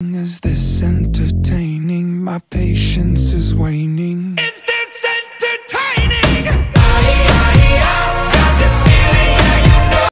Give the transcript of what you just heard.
Is this entertaining? My patience is.